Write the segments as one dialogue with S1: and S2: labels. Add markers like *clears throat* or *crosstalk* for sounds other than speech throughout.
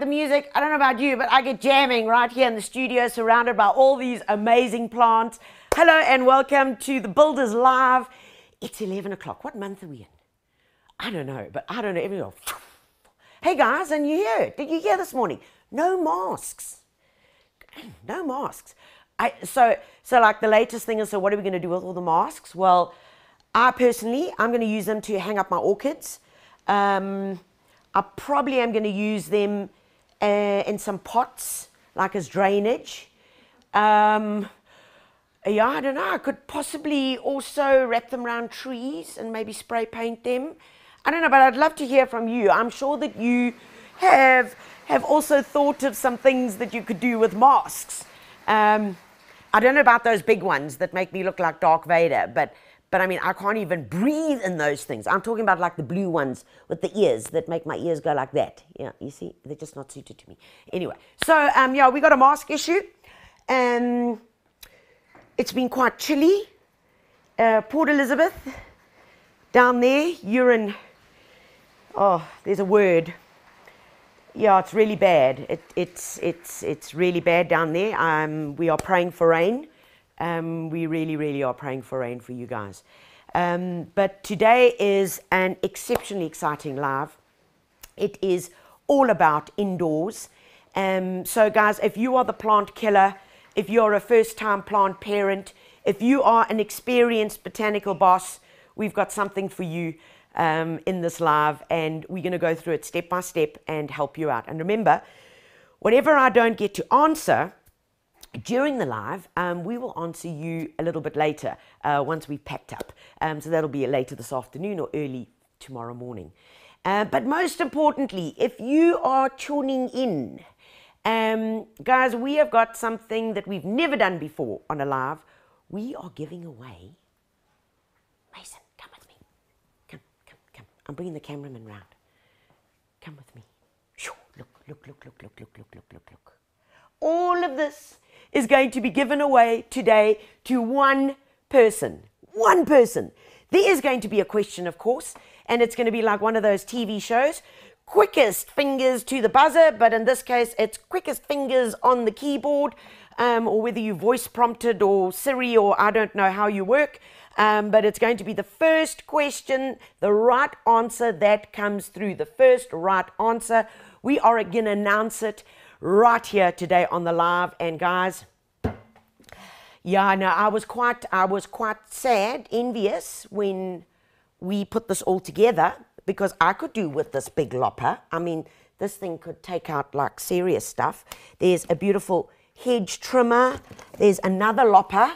S1: The music. I don't know about you, but I get jamming right here in the studio, surrounded by all these amazing plants. Hello and welcome to the Builders Live. It's 11 o'clock. What month are we in? I don't know, but I don't know. Everyone, hey guys, and you hear? Did you hear this morning? No masks. *clears throat* No masks. I, so, so like the latest thing is, so what are we going to do with all the masks? Well, I personally, I'm going to use them to hang up my orchids. Um, I probably am going to use them uh, in some pots, like as drainage. Um, yeah, I don't know. I could possibly also wrap them around trees and maybe spray paint them. I don't know, but I'd love to hear from you. I'm sure that you have have also thought of some things that you could do with masks. Um, I don't know about those big ones that make me look like Darth Vader, but but I mean, I can't even breathe in those things. I'm talking about like the blue ones with the ears that make my ears go like that. Yeah, you see, they're just not suited to me. Anyway, so um, yeah, we got a mask issue, and it's been quite chilly. Uh, Port Elizabeth, down there, you're in. Oh, there's a word. Yeah, it's really bad. It, it's it's it's really bad down there. Um, we are praying for rain. Um, we really, really are praying for rain for you guys. Um, but today is an exceptionally exciting live. It is all about indoors. Um, so, guys, if you are the plant killer, if you're a first time plant parent, if you are an experienced botanical boss, we've got something for you um, in this live, and we're going to go through it step by step and help you out. And remember, whatever I don't get to answer, during the live, um, we will answer you a little bit later uh, once we've packed up. Um, so that'll be later this afternoon or early tomorrow morning. Uh, but most importantly, if you are tuning in, um, guys, we have got something that we've never done before on a live. We are giving away. Mason, come with me. Come, come, come. I'm bringing the cameraman round. Come with me. Look, look, look, look, look, look, look, look, look, look. All of this is going to be given away today to one person. One person. There is going to be a question, of course, and it's going to be like one of those TV shows quickest fingers to the buzzer, but in this case, it's quickest fingers on the keyboard, um, or whether you voice prompted or Siri, or I don't know how you work. Um, but it's going to be the first question, the right answer that comes through. The first right answer. We are going to announce it right here today on the live. And guys, yeah, no, I was quite, I was quite sad, envious when we put this all together because I could do with this big lopper. I mean, this thing could take out like serious stuff. There's a beautiful hedge trimmer. There's another lopper.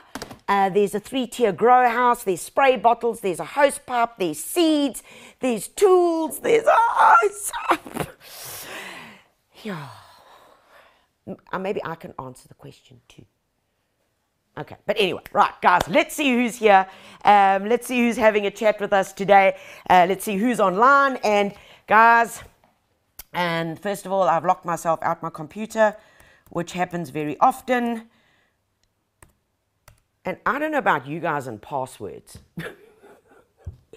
S1: Uh, there's a three-tier grow house. There's spray bottles. There's a hose pipe. There's seeds. There's tools. There's oh, *laughs* yeah. Uh, maybe I can answer the question too. Okay, but anyway, right, guys, let's see who's here. Um, let's see who's having a chat with us today. Uh, let's see who's online. And guys, and first of all, I've locked myself out my computer, which happens very often. And I don't know about you guys and passwords. *laughs*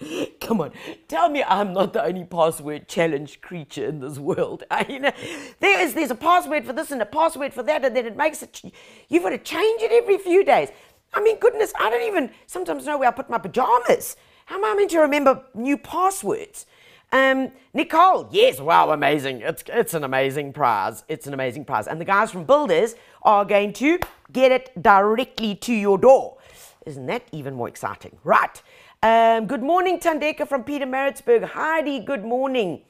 S1: *laughs* Come on, tell me I'm not the only password challenged creature in this world. *laughs* I, you know, there is there's a password for this and a password for that, and then it makes it. You've got to change it every few days. I mean, goodness, I don't even sometimes know where I put my pajamas. How am I meant to remember new passwords? Um, Nicole, yes, wow, amazing. It's, it's an amazing prize. It's an amazing prize. And the guys from Builders are going to get it directly to your door. Isn't that even more exciting? Right. Um, good morning, Tandeka from Pietermaritzburg. Heidi, good morning.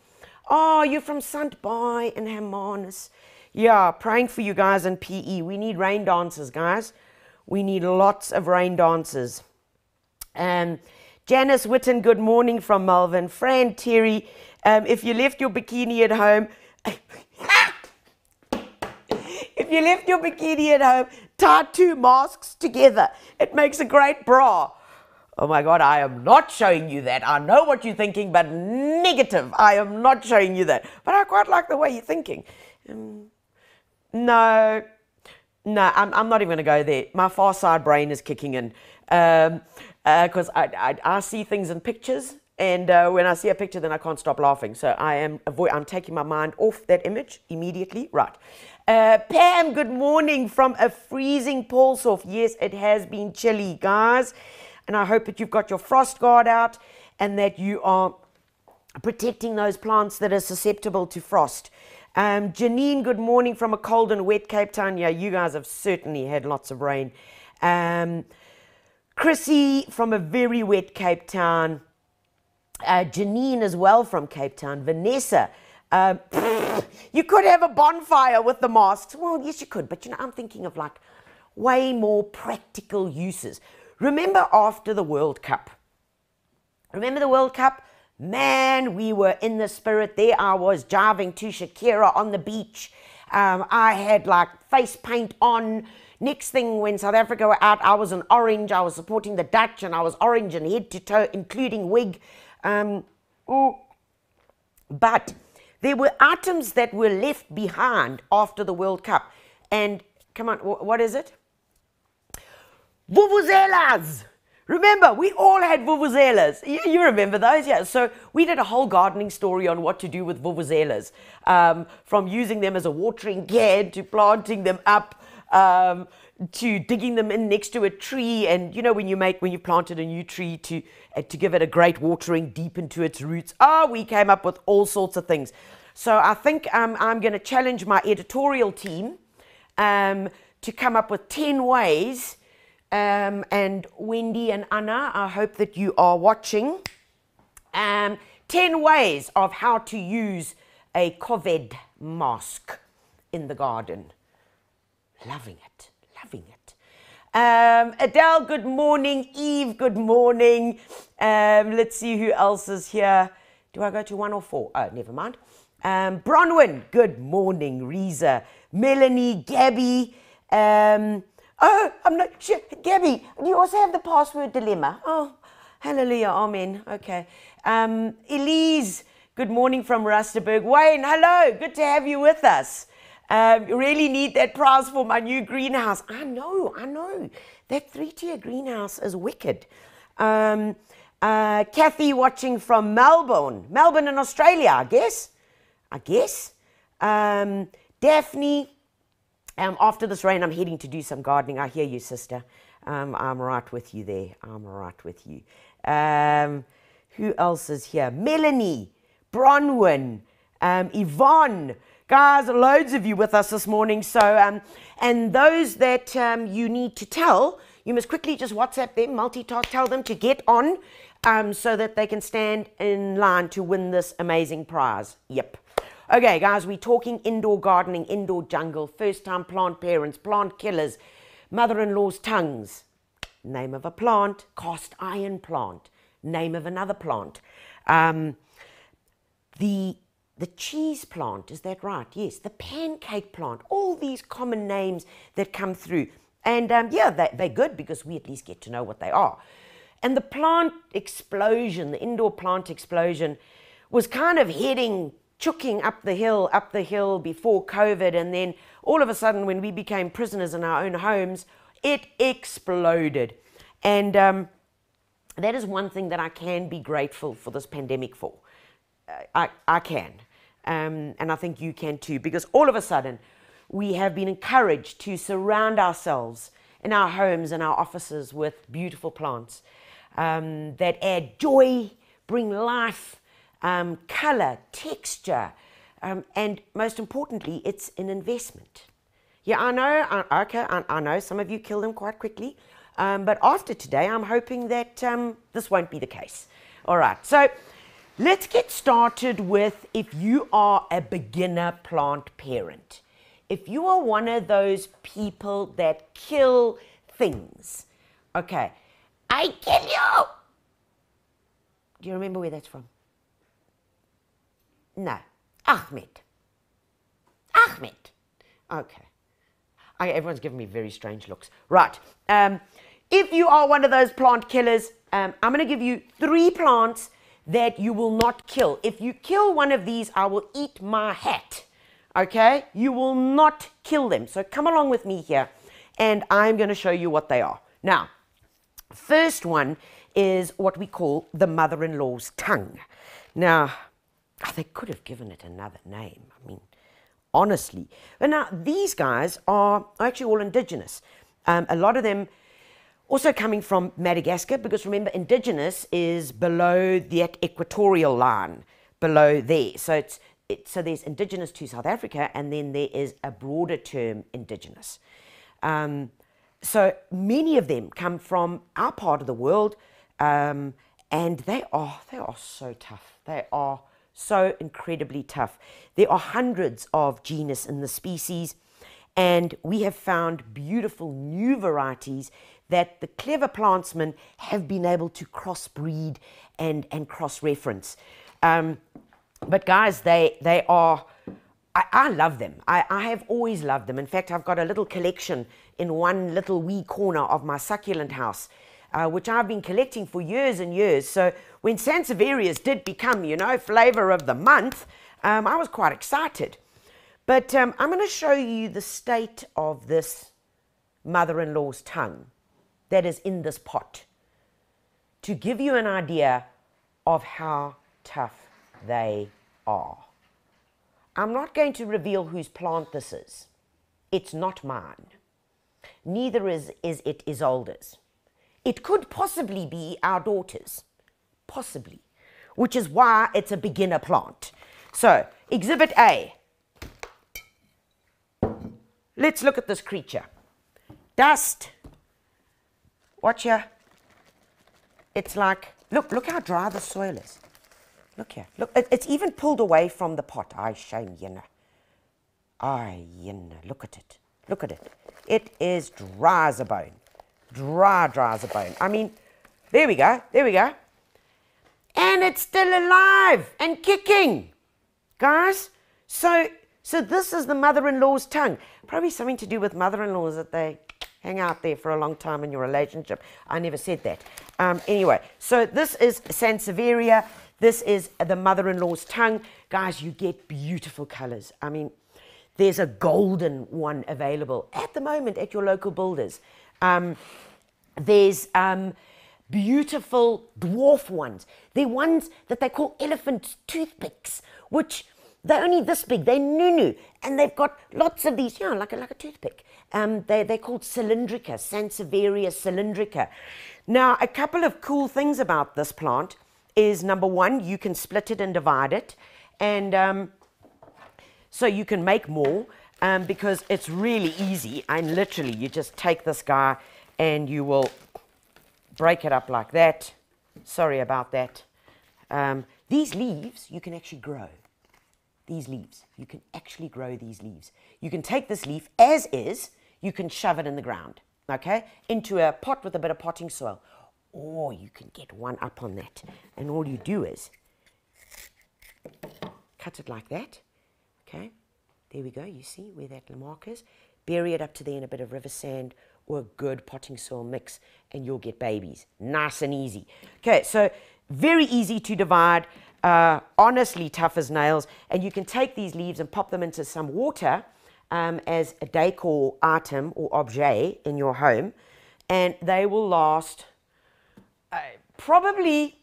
S1: Oh, you're from Sandbaai and Hermanus. Yeah, praying for you guys in PE. We need rain dancers, guys. We need lots of rain dancers. Um, Janice Witten, good morning from Melbourne. Fran Terry, um, if you left your bikini at home, *laughs* if you left your bikini at home, tie two masks together. It makes a great bra. Oh my God, I am not showing you that. I know what you're thinking, but negative. I am not showing you that. But I quite like the way you're thinking. Um, no, no, I'm, I'm not even going to go there. My far side brain is kicking in because um, uh, I, I, I see things in pictures And uh, when I see a picture, then I can't stop laughing. So I am avoid, I'm taking my mind off that image immediately. Right. Uh, Pam, good morning from a freezing Paulshof. Yes, it has been chilly, guys. And I hope that you've got your frost guard out and that you are protecting those plants that are susceptible to frost. Um, Janine, good morning from a cold and wet Cape Town. Yeah, you guys have certainly had lots of rain. Um, Chrissy from a very wet Cape Town. Uh, Janine as well from Cape Town. Vanessa, um, *laughs* you could have a bonfire with the masks. Well, yes, you could, but you know, I'm thinking of like way more practical uses. Remember after the World Cup? Remember the World Cup? Man, we were in the spirit. There I was jiving to Shakira on the beach. Um, I had like face paint on. Next thing, when South Africa were out, I was an orange. I was supporting the Dutch, and I was orange and head to toe, including wig. Um, oh. But there were items that were left behind after the World Cup. And come on, what is it? Vuvuzelas! Remember, we all had vuvuzelas. You, you, remember those? Yeah. So we did a whole gardening story on what to do with vuvuzelas, um, from using them as a watering can to planting them up um, to digging them in next to a tree. And you know when you make when you planted a new tree to uh, to give it a great watering deep into its roots. Oh, we came up with all sorts of things. So I think um, I'm going to challenge my editorial team um, to come up with ten ways um, and Wendy and Anna, I hope that you are watching. Um, 10 ways of how to use a COVID mask in the garden. Loving it, loving it. Um, Adele, good morning. Eve, good morning. Um, let's see who else is here. Do I go to one or four? Oh, never mind. Um, Bronwyn, good morning. Reza, Melanie, Gabby. Oh, I'm not sure. Gabby, do you also have the password dilemma? Oh, hallelujah, amen. Okay. Um, Elise, good morning from Rustenburg. Wayne, hello, good to have you with us. Um, really need that prize for my new greenhouse. I know, I know. That three tier greenhouse is wicked. Um, uh, Kathy watching from Melbourne, Melbourne in Australia, I guess. I guess. Um, Daphne, um, after this rain, I'm heading to do some gardening. I hear you, sister. Um, I'm right with you there. I'm right with you. Um, who else is here? Melanie, Bronwyn, um, Yvonne. Guys, loads of you with us this morning. So, um, and those that um, you need to tell, you must quickly just WhatsApp them, multitask, tell them to get on so that they can stand in line to win this amazing prize. Yep. Okay, guys, we're talking indoor gardening, indoor jungle, first time plant parents, plant killers, mother in law's tongues. Name of a plant, cast iron plant. Name of another plant. Um, the, the cheese plant, is that right? Yes. The pancake plant, all these common names that come through. And um, yeah, they, they're good because we at least get to know what they are. And the plant explosion, the indoor plant explosion, was kind of heading chucking up the hill, up the hill before COVID. And then all of a sudden, when we became prisoners in our own homes, it exploded. And um, that is one thing that I can be grateful for this pandemic for. I, I can. Um, and I think you can too, because all of a sudden, we have been encouraged to surround ourselves in our homes and our offices with beautiful plants um, that add joy, bring life, um, color, texture, um, and most importantly, it's an investment. Yeah, I know, I, okay, I, I, know some of you kill them quite quickly, um, but after today, I'm hoping that um, this won't be the case. All right, so let's get started with if you are a beginner plant parent. If you are one of those people that kill things, okay, I kill you. Do you remember where that's from? No. Achmed. Achmed. Okay. I, everyone's giving me very strange looks. Right. Um, if you are one of those plant killers, um, I'm going to give you three plants that you will not kill. If you kill one of these, I will eat my hat. Okay? You will not kill them. So come along with me here, and I'm going to show you what they are. Now, first one is what we call the mother in law's tongue. Now, oh, they could have given it another name. I mean, honestly. But now, these guys are actually all indigenous. Um, a lot of them also coming from Madagascar, because remember, indigenous is below the equatorial line, below there. So it's it, so there's indigenous to South Africa, and then there is a broader term, indigenous. Um, so many of them come from our part of the world, um, and they are they are so tough. They are so incredibly tough. There are hundreds of genus in the species, and we have found beautiful new varieties that the clever plantsmen have been able to crossbreed and and cross reference. Um, but guys, they they are. I, I love them. I, I have always loved them. In fact, I've got a little collection in one little wee corner of my succulent house, uh, which I've been collecting for years and years. So when Sansevierias did become, you know, flavor of the month, um, I was quite excited. But um, I'm going to show you the state of this mother-in-law's tongue that is in this pot to give you an idea of how tough they are. I'm not going to reveal whose plant this is. It's not mine. Neither is, is it Isolde's. It could possibly be our daughter's. Possibly. Which is why it's a beginner plant. So, exhibit A. Let's look at this creature. Dust. Watch here. It's like, look, look how dry the soil is. Look here. Look, it, it's even pulled away from the pot. I shame you I you Look at it. Look at it. It is dry as a bone. Dry, dry as a bone. I mean, there we go. There we go. And it's still alive and kicking. Guys, so so this is the mother-in-law's tongue. Probably something to do with mother-in-laws that they hang out there for a long time in your relationship. I never said that. Um, anyway, so this is Sansevieria. This is the mother-in-law's tongue. Guys, you get beautiful colors. I mean, there's a golden one available at the moment at your local builders. Um, there's um, beautiful dwarf ones. They're ones that they call elephant toothpicks, which they're only this big. They're nunu, and they've got lots of these, you know, like a, like a toothpick. Um, they, they're called cylindrica, Sansevieria cylindrica. Now, a couple of cool things about this plant is number one, you can split it and divide it. And um, so you can make more um, because it's really easy. And literally, you just take this guy and you will break it up like that. Sorry about that. Um, these leaves you can actually grow. These leaves, you can actually grow these leaves. You can take this leaf as is, you can shove it in the ground, okay, into a pot with a bit of potting soil or you can get one up on that. And all you do is cut it like that. Okay, there we go. You see where that mark is? Bury it up to there in a bit of river sand or a good potting soil mix, and you'll get babies. Nice and easy. Okay, so very easy to divide. Uh, honestly tough as nails. And you can take these leaves and pop them into some water um, as a decor item or objet in your home, and they will last uh, probably,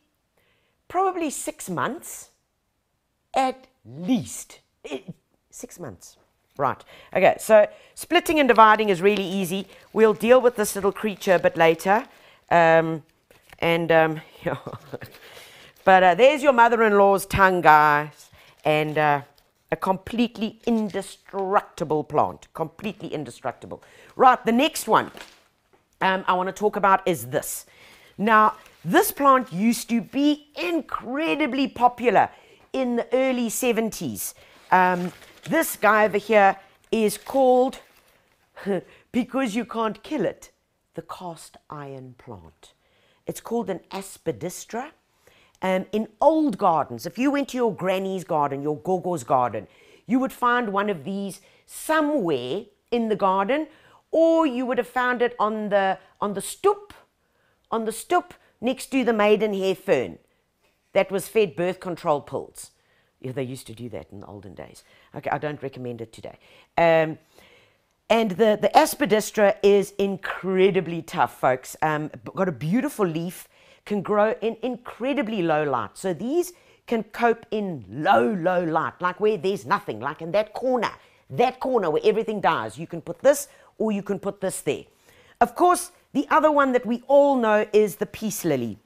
S1: probably six months at least. It, six months. Right. Okay, so splitting and dividing is really easy. We'll deal with this little creature a bit later. Um, and, um, *laughs* but uh, there's your mother-in-law's tongue, guys. And uh, a completely indestructible plant. Completely indestructible. Right, the next one um, I want to talk about is this. Now, this plant used to be incredibly popular in the early 70s. Um, this guy over here is called, *laughs* because you can't kill it, the cast iron plant. It's called an aspidistra. Um, in old gardens, if you went to your granny's garden, your gogo's garden, you would find one of these somewhere in the garden, or you would have found it on the, on the stoop on the stoop next to the maidenhair fern that was fed birth control pills. Yeah, they used to do that in the olden days. Okay, I don't recommend it today. Um, and the, the aspidistra is incredibly tough, folks. Um, got a beautiful leaf, can grow in incredibly low light. So these can cope in low, low light, like where there's nothing, like in that corner, that corner where everything dies. You can put this or you can put this there. Of course, the other one that we all know is the peace lily.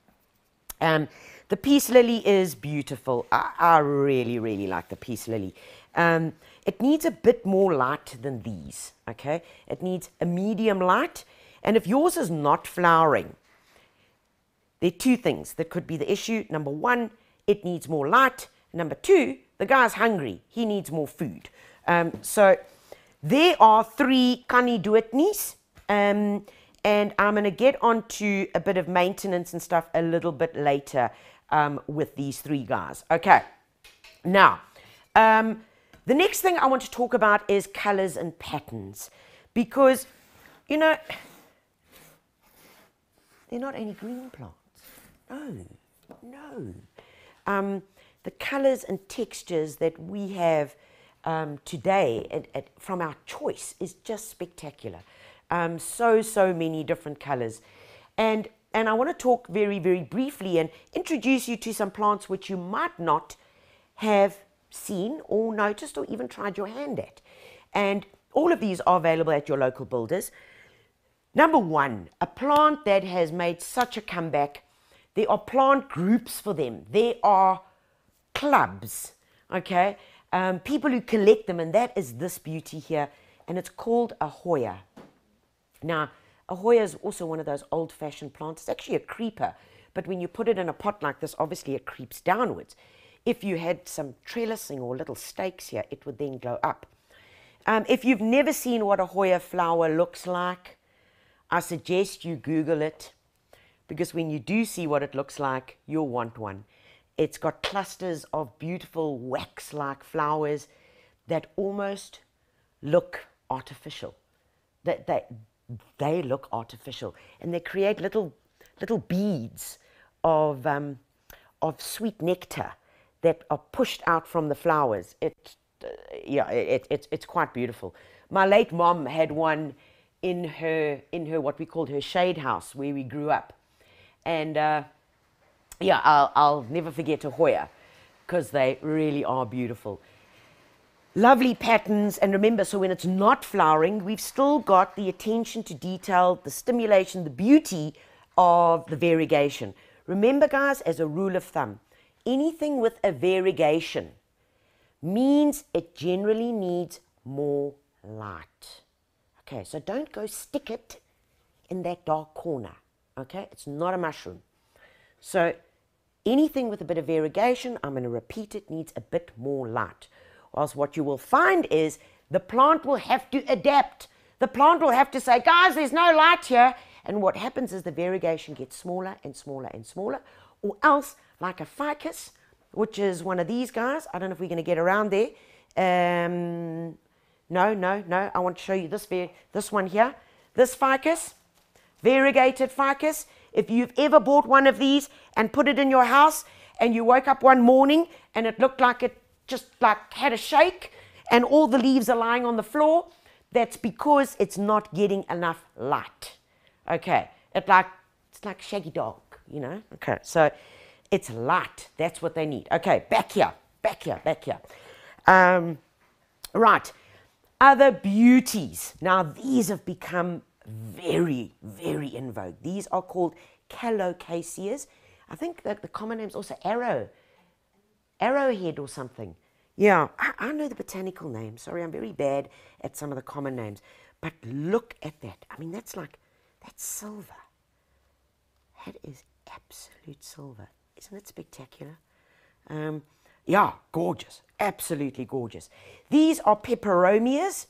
S1: Um, the peace lily is beautiful. I, I really, really like the peace lily. Um, it needs a bit more light than these, okay? It needs a medium light. And if yours is not flowering, there are two things that could be the issue. Number one, it needs more light. Number two, the guy's hungry. He needs more food. Um, so there are three Canidootnies. Um, and I'm going to get onto a bit of maintenance and stuff a little bit later um, with these three guys. Okay. Now, um, the next thing I want to talk about is colors and patterns because, you know, they're not any green plants. No, no. Um, the colors and textures that we have um, today at, at, from our choice is just spectacular. Um, so, so many different colors. And, and I want to talk very, very briefly and introduce you to some plants which you might not have seen or noticed or even tried your hand at. And all of these are available at your local builders. Number one, a plant that has made such a comeback. There are plant groups for them. There are clubs, okay? Um, people who collect them, and that is this beauty here, and it's called a Hoya. Now, a Hoya is also one of those old-fashioned plants. It's actually a creeper, but when you put it in a pot like this, obviously it creeps downwards. If you had some trellising or little stakes here, it would then go up. Um, if you've never seen what a Hoya flower looks like, I suggest you Google it because when you do see what it looks like, you'll want one. It's got clusters of beautiful wax-like flowers that almost look artificial. That they, they look artificial, and they create little little beads of um, of sweet nectar that are pushed out from the flowers. It, uh, yeah, it, it, it's quite beautiful. My late mom had one in her in her what we called her shade house where we grew up, and uh, yeah, I'll, I'll never forget a Hoya because they really are beautiful. Lovely patterns, and remember, so when it's not flowering, we've still got the attention to detail, the stimulation, the beauty of the variegation. Remember, guys, as a rule of thumb, anything with a variegation means it generally needs more light. Okay, so don't go stick it in that dark corner. Okay, it's not a mushroom. So anything with a bit of variegation, I'm going to repeat it, needs a bit more light. Whilst what you will find is the plant will have to adapt. The plant will have to say, guys, there's no light here. And what happens is the variegation gets smaller and smaller and smaller. Or else, like a ficus, which is one of these guys. I don't know if we're going to get around there. Um, no, no, no. I want to show you this, this one here. This ficus, variegated ficus. If you've ever bought one of these and put it in your house and you woke up one morning and it looked like it just like had a shake and all the leaves are lying on the floor, that's because it's not getting enough light. Okay, it's like, it's like shaggy dog, you know? Okay, so it's light. That's what they need. Okay, back here, back here, back here. Um, right, other beauties. Now, these have become very, very in vogue. These are called colocasias. I think the common name is also arrow, arrowhead or something. Yeah, I, I, know the botanical name. Sorry, I'm very bad at some of the common names. But look at that. I mean, that's like, that's silver. That is absolute silver. Isn't it spectacular? Um, yeah, gorgeous. Absolutely gorgeous. These are peperomias.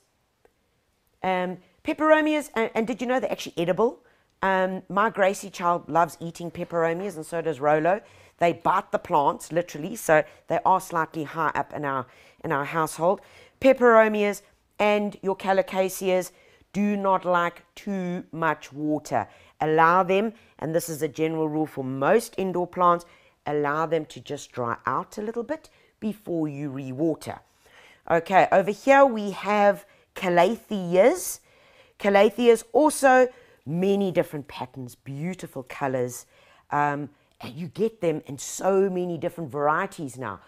S1: Um, peperomias, and, and, did you know they're actually edible? Um, my Gracie child loves eating peperomias, and so does Rolo. They bite the plants, literally, so they are slightly high up in our, in our household. Peperomias and your colocasias do not like too much water. Allow them, and this is a general rule for most indoor plants, allow them to just dry out a little bit before you rewater. Okay, over here we have calatheas. Calatheas also many different patterns, beautiful colors. Um, And you get them in so many different varieties now.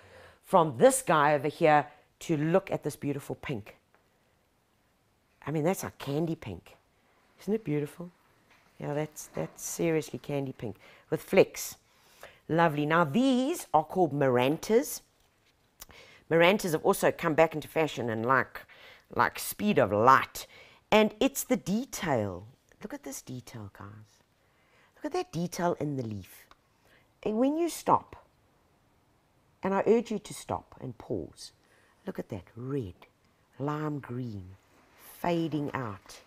S1: From this guy over here to look at this beautiful pink. I mean, that's a candy pink. Isn't it beautiful? Yeah, that's, that's seriously candy pink with flecks. Lovely. Now, these are called Marantas. Marantas have also come back into fashion and like, like speed of light. And it's the detail. Look at this detail, guys. Look at that detail in the leaf. And when you stop, and I urge you to stop and pause, look at that red, lime green, fading out,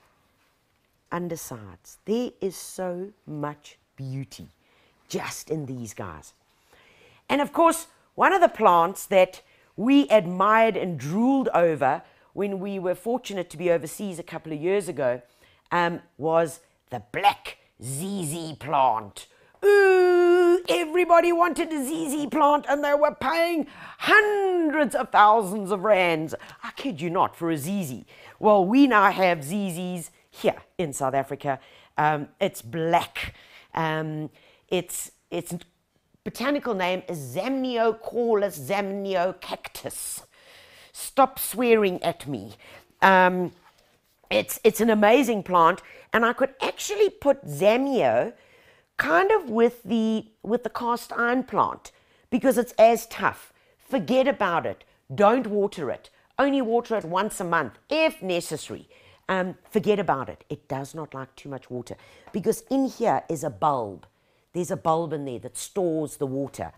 S1: undersides. There is so much beauty just in these guys. And of course, one of the plants that we admired and drooled over when we were fortunate to be overseas a couple of years ago um, was the black ZZ plant. Ooh, everybody wanted a ZZ plant and they were paying hundreds of thousands of rands. I kid you not, for a ZZ. Well, we now have ZZs here in South Africa. Um, it's black. Um, its, its botanical name is Zamioculcas zamniocactus. Stop swearing at me. Um, it's, it's an amazing plant, and I could actually put Zamio kind of with the, with the cast iron plant because it's as tough. Forget about it. Don't water it. Only water it once a month if necessary. Um, forget about it. It does not like too much water because in here is a bulb. There's a bulb in there that stores the water.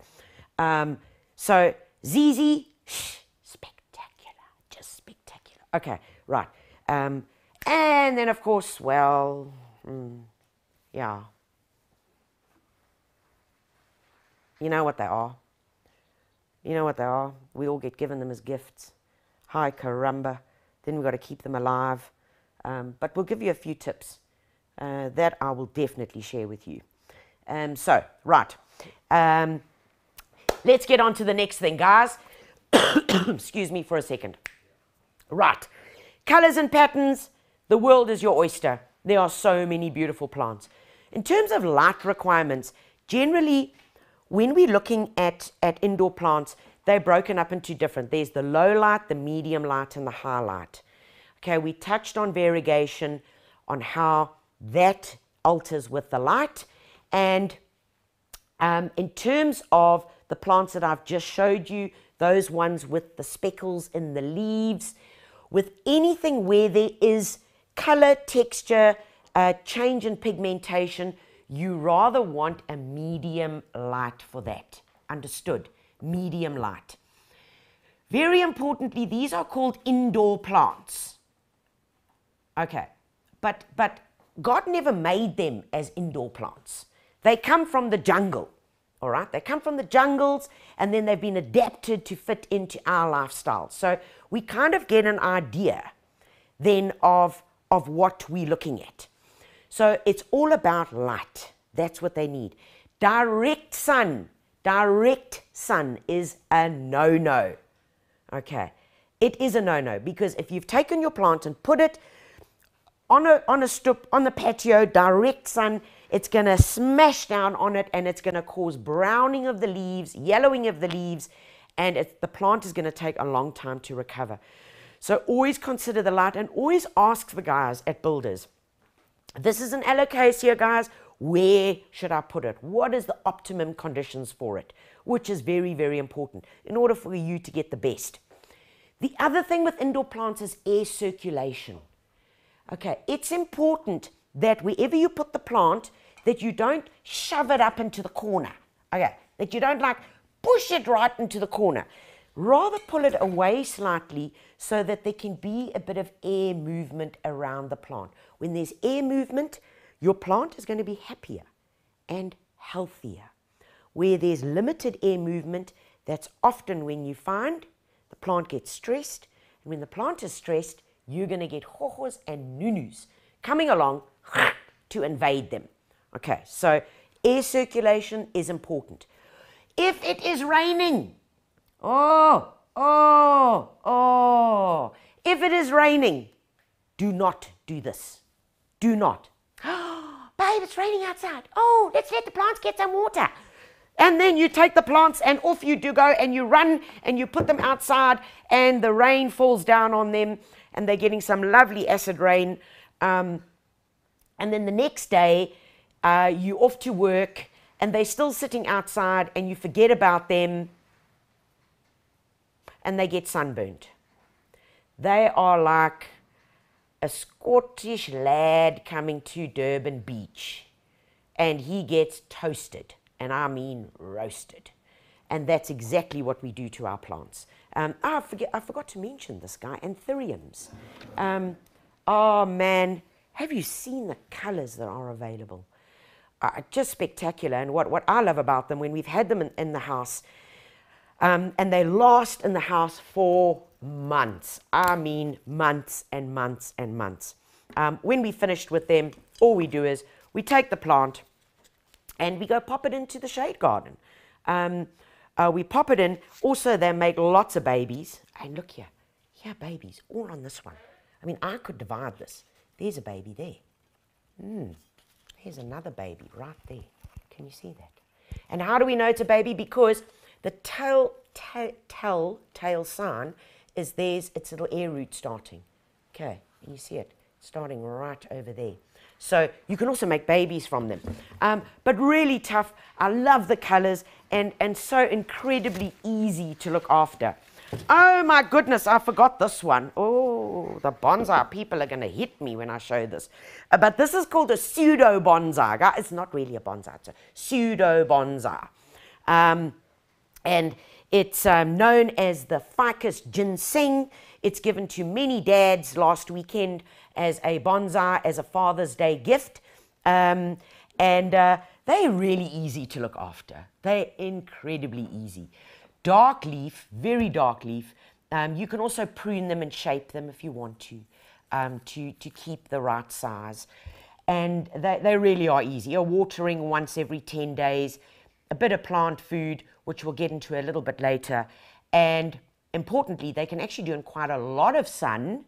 S1: Um, so ZZ, shh, spectacular, just spectacular. Okay, right. Um, and then, of course, well, mm, yeah. You know what they are. You know what they are. We all get given them as gifts. Hi, caramba. Then we've got to keep them alive. Um, but we'll give you a few tips uh, that I will definitely share with you. Um, so, right. Um, let's get on to the next thing, guys. *coughs* Excuse me for a second. Right. Colors and patterns. The world is your oyster. There are so many beautiful plants. In terms of light requirements, generally, when we're looking at, at indoor plants, they're broken up into different. There's the low light, the medium light, and the high light. Okay, we touched on variegation, on how that alters with the light. And um, in terms of the plants that I've just showed you, those ones with the speckles in the leaves, with anything where there is color, texture, uh, change in pigmentation, you rather want a medium light for that. Understood? Medium light. Very importantly, these are called indoor plants. Okay, but, but God never made them as indoor plants. They come from the jungle, all right? They come from the jungles and then they've been adapted to fit into our lifestyle. So we kind of get an idea then of, of what we're looking at. So it's all about light. That's what they need. Direct sun, direct sun is a no no. Okay, it is a no no because if you've taken your plant and put it on a, on a stoop, on the patio, direct sun, it's going to smash down on it and it's going to cause browning of the leaves, yellowing of the leaves, and the plant is going to take a long time to recover. So always consider the light and always ask the guys at builders. This is an alocasia, guys. Where should I put it? What is the optimum conditions for it? Which is very, very important in order for you to get the best. The other thing with indoor plants is air circulation. Okay, it's important that wherever you put the plant, that you don't shove it up into the corner. Okay, that you don't like push it right into the corner. Rather pull it away slightly so that there can be a bit of air movement around the plant. When there's air movement, your plant is going to be happier and healthier. Where there's limited air movement, that's often when you find the plant gets stressed. And when the plant is stressed, you're going to get hohos and nunus coming along *laughs* to invade them. Okay, so air circulation is important. If it is raining, oh, oh, oh, if it is raining, do not do this. Do not. *gasps* Babe, it's raining outside. Oh, let's let the plants get some water. And then you take the plants and off you do go and you run and you put them outside and the rain falls down on them and they're getting some lovely acid rain. Um, and then the next day, uh, you off to work and they're still sitting outside and you forget about them and they get sunburned. They are like a Scottish lad coming to Durban Beach and he gets toasted, and I mean roasted. And that's exactly what we do to our plants. Um, oh, I, forget, I forgot to mention this guy, anthuriums. Um, oh man, have you seen the colors that are available? Uh, just spectacular. And what, what I love about them, when we've had them in, in the house, um, and they last in the house for months. I mean, months and months and months. Um, when we finished with them, all we do is we take the plant and we go pop it into the shade garden. Um, uh, we pop it in. Also, they make lots of babies. And look here, here babies, all on this one. I mean, I could divide this. There's a baby there. Mm. Here's another baby right there. Can you see that? And how do we know it's a baby? Because the tail, tail, tail, tail sign is there's its little air root starting. Okay, you see it starting right over there. So you can also make babies from them. Um, but really tough. I love the colors and, and so incredibly easy to look after. Oh my goodness, I forgot this one. Oh, the bonsai people are going to hit me when I show this. Uh, but this is called a pseudo bonsai. It's not really a bonsai, it's a pseudo bonsai. Um, and it's um, known as the ficus ginseng. It's given to many dads last weekend as a bonsai, as a Father's Day gift. Um, and uh, they're really easy to look after. They're incredibly easy. Dark leaf, very dark leaf. Um, you can also prune them and shape them if you want to, um, to, to keep the right size. And they, they really are easy. A watering once every 10 days, a bit of plant food, which we'll get into a little bit later. And importantly, they can actually do in quite a lot of sun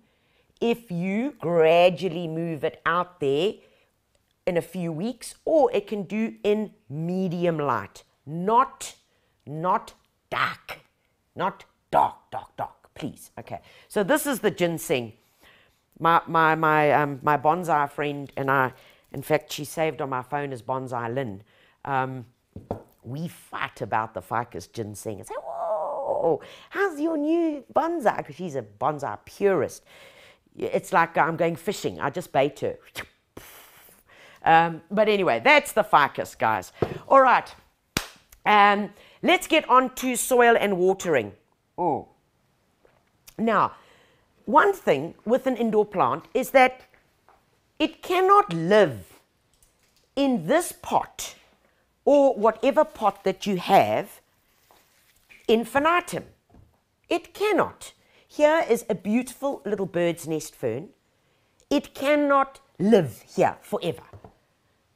S1: if you gradually move it out there in a few weeks, or it can do in medium light, not, not dark, not dark, dark, dark, please. Okay, so this is the ginseng. My, my, my, um, my bonsai friend and I, in fact, she saved on my phone as Bonsai Lynn. Um, we fight about the ficus ginseng and say, whoa, how's your new bonsai? Because she's a bonsai purist. It's like I'm going fishing. I just bait her. Um, but anyway, that's the ficus, guys. All right. Um, let's get on to soil and watering. Oh. Now, one thing with an indoor plant is that it cannot live in this pot or whatever pot that you have infinitum. It cannot. Here is a beautiful little bird's nest fern. It cannot live here forever.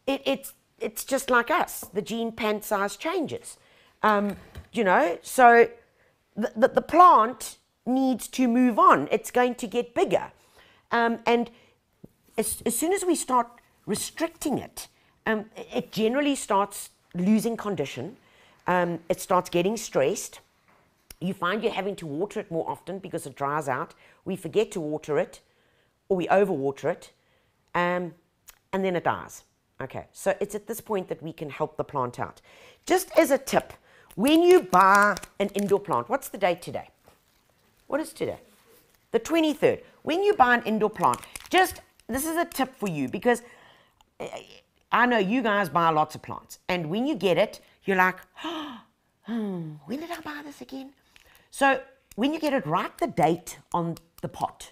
S1: It, it's, it's just like us. The gene pan size changes. Um, you know, so the, the, the, plant needs to move on. It's going to get bigger. Um, and as, as soon as we start restricting it, um, it generally starts losing condition. Um, it starts getting stressed. You find you're having to water it more often because it dries out. We forget to water it or we overwater it um, and then it dies. Okay, so it's at this point that we can help the plant out. Just as a tip, when you buy an indoor plant, what's the date today? What is today? The 23rd. When you buy an indoor plant, just this is a tip for you because I know you guys buy lots of plants, and when you get it, you're like, oh, *gasps* when did I buy this again? So when you get it, write the date on the pot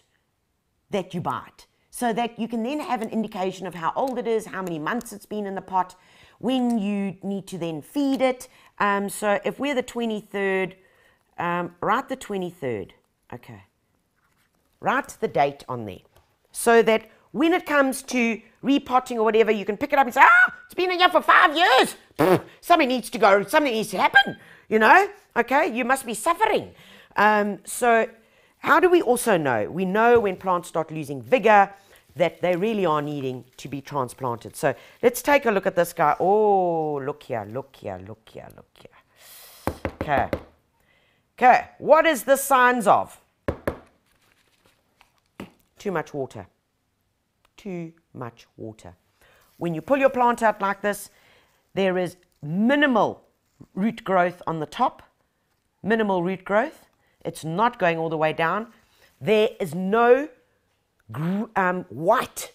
S1: that you buy it so that you can then have an indication of how old it is, how many months it's been in the pot, when you need to then feed it. Um, so if we're the 23rd, um, write the 23rd. Okay. Write the date on there so that when it comes to repotting or whatever, you can pick it up and say, ah, it's been in here for five years. something needs to go, something needs to happen, you know? Okay, you must be suffering. Um, so how do we also know? We know when plants start losing vigor, that they really are needing to be transplanted. So let's take a look at this guy. Oh, look here, look here, look here, look here. Okay. Okay, what is the signs of? Too much water. Too much water. When you pull your plant out like this, there is minimal root growth on the top, minimal root growth. It's not going all the way down. There is no um, white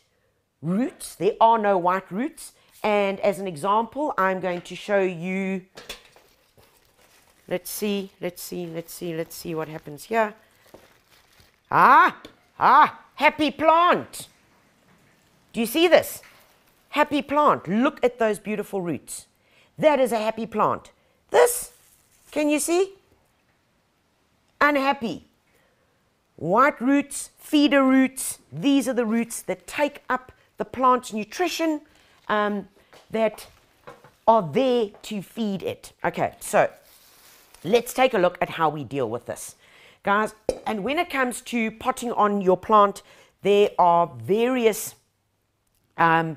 S1: roots. There are no white roots. And as an example, I'm going to show you, let's see, let's see, let's see, let's see what happens here. Ah, ah, happy plant. Do you see this? Happy plant. Look at those beautiful roots. That is a happy plant. This, can you see? Unhappy. White roots, feeder roots, these are the roots that take up the plant's nutrition um, that are there to feed it. Okay, so let's take a look at how we deal with this. Guys, and when it comes to potting on your plant, there are various um,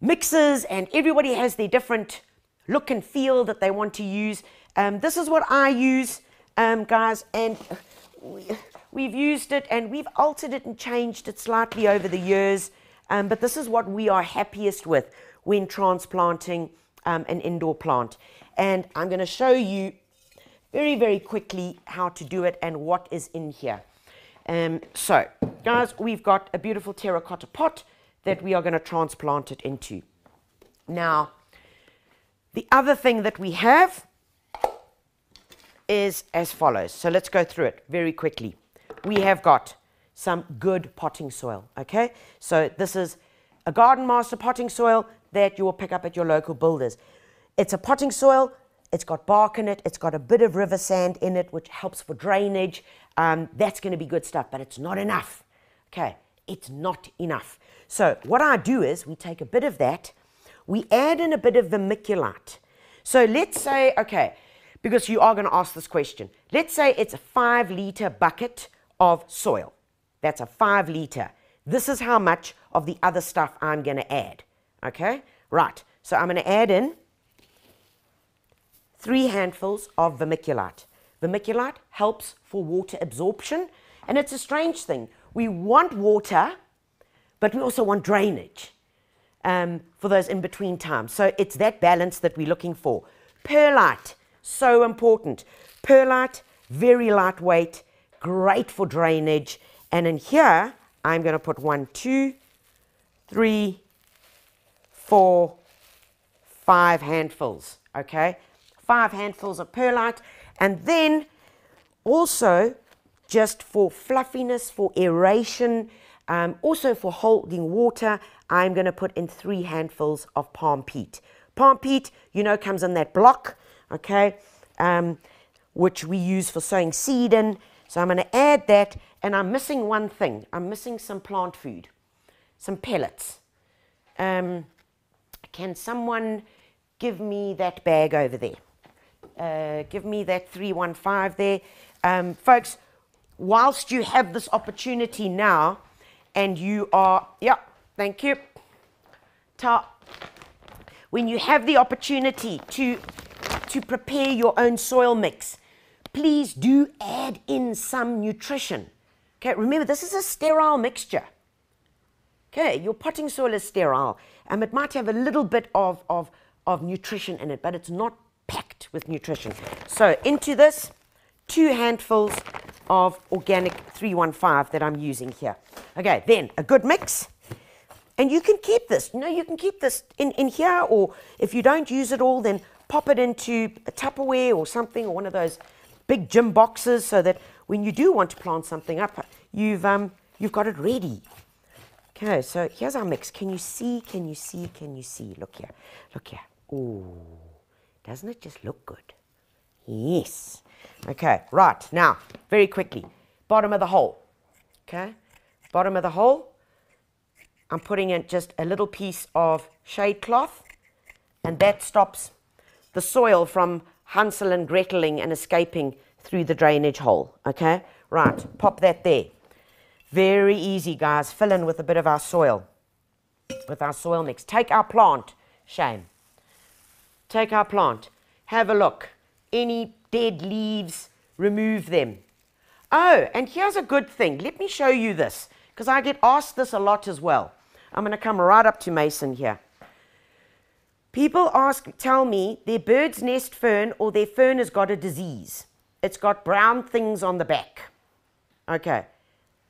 S1: mixes and everybody has their different look and feel that they want to use. Um, this is what I use, um, guys, and we've used it and we've altered it and changed it slightly over the years. Um, but this is what we are happiest with when transplanting um, an indoor plant. And I'm going to show you very, very quickly how to do it and what is in here. Um, so, guys, we've got a beautiful terracotta pot that we are going to transplant it into. Now, the other thing that we have is as follows. So let's go through it very quickly. We have got some good potting soil, okay? So this is a Garden Master potting soil that you will pick up at your local builders. It's a potting soil, it's got bark in it, it's got a bit of river sand in it, which helps for drainage. Um, that's going to be good stuff, but it's not enough. Okay, it's not enough. So what I do is we take a bit of that, we add in a bit of vermiculite. So let's say, okay, because you are going to ask this question. Let's say it's a five liter bucket of soil. That's a five liter. This is how much of the other stuff I'm going to add. Okay? Right. So I'm going to add in three handfuls of vermiculite. Vermiculite helps for water absorption, and it's a strange thing. We want water, but we also want drainage um, for those in between times. So it's that balance that we're looking for. Perlite so important. Perlite, very lightweight, great for drainage. And in here, I'm going to put one, two, three, four, five handfuls. Okay, five handfuls of perlite. And then also just for fluffiness, for aeration, um, also for holding water, I'm going to put in three handfuls of palm peat. Palm peat, you know, comes in that block okay, um, which we use for sowing seed in. So I'm going to add that, and I'm missing one thing. I'm missing some plant food, some pellets. Um, can someone give me that bag over there? Uh, give me that 315 there. Um, folks, whilst you have this opportunity now, and you are, yeah, thank you. Ta when you have the opportunity to to prepare your own soil mix, please do add in some nutrition. Okay, remember this is a sterile mixture. Okay, your potting soil is sterile. and it might have a little bit of, of, of nutrition in it, but it's not packed with nutrition. So into this, two handfuls of organic 315 that I'm using here. Okay, then a good mix. And you can keep this. You know, you can keep this in, in here, or if you don't use it all, then pop it into a Tupperware or something, or one of those big gym boxes, so that when you do want to plant something up, you've, um, you've got it ready. Okay, so here's our mix. Can you see? Can you see? Can you see? Look here. Look here. Oh, doesn't it just look good? Yes. Okay, right. Now, very quickly, bottom of the hole. Okay, bottom of the hole. I'm putting in just a little piece of shade cloth, and that stops the soil from Hansel and Greteling and escaping through the drainage hole. Okay, right, pop that there. Very easy, guys. Fill in with a bit of our soil, with our soil mix. Take our plant, Shane. Take our plant. Have a look. Any dead leaves, remove them. Oh, and here's a good thing. Let me show you this, because I get asked this a lot as well. I'm going to come right up to Mason here. People ask, tell me their bird's nest fern or their fern has got a disease. It's got brown things on the back. Okay.